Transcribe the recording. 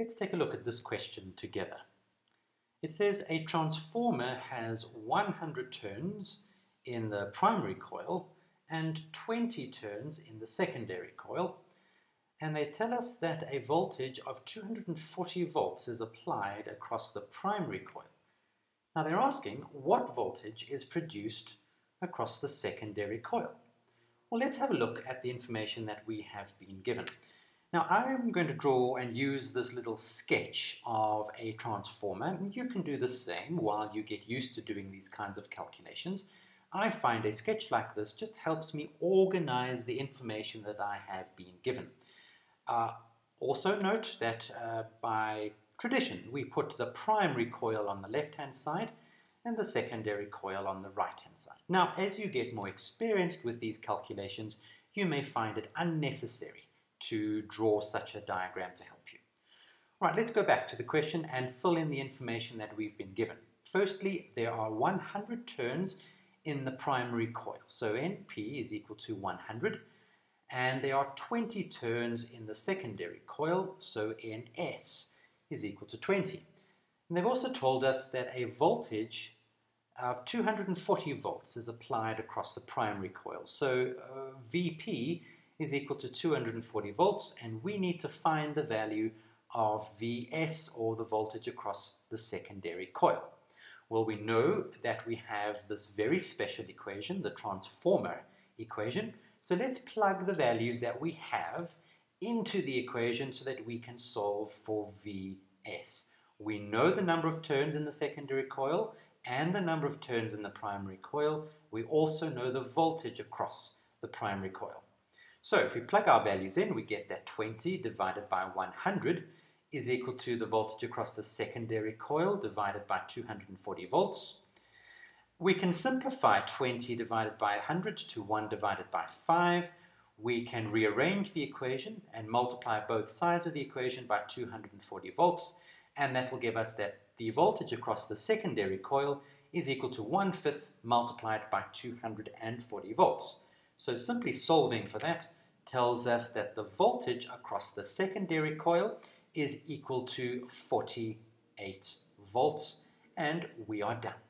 Let's take a look at this question together. It says a transformer has 100 turns in the primary coil and 20 turns in the secondary coil and they tell us that a voltage of 240 volts is applied across the primary coil. Now they're asking what voltage is produced across the secondary coil. Well, let's have a look at the information that we have been given. Now I'm going to draw and use this little sketch of a transformer. You can do the same while you get used to doing these kinds of calculations. I find a sketch like this just helps me organize the information that I have been given. Uh, also note that uh, by tradition we put the primary coil on the left hand side and the secondary coil on the right hand side. Now as you get more experienced with these calculations you may find it unnecessary to draw such a diagram to help you. Right, let's go back to the question and fill in the information that we've been given. Firstly, there are 100 turns in the primary coil. So NP is equal to 100 and there are 20 turns in the secondary coil, so NS is equal to 20. And they've also told us that a voltage of 240 volts is applied across the primary coil. So uh, VP is equal to 240 volts, and we need to find the value of Vs, or the voltage across the secondary coil. Well, we know that we have this very special equation, the transformer equation, so let's plug the values that we have into the equation so that we can solve for Vs. We know the number of turns in the secondary coil and the number of turns in the primary coil. We also know the voltage across the primary coil. So if we plug our values in, we get that 20 divided by 100 is equal to the voltage across the secondary coil divided by 240 volts. We can simplify 20 divided by 100 to 1 divided by 5. We can rearrange the equation and multiply both sides of the equation by 240 volts, and that will give us that the voltage across the secondary coil is equal to 1 fifth multiplied by 240 volts. So simply solving for that tells us that the voltage across the secondary coil is equal to 48 volts, and we are done.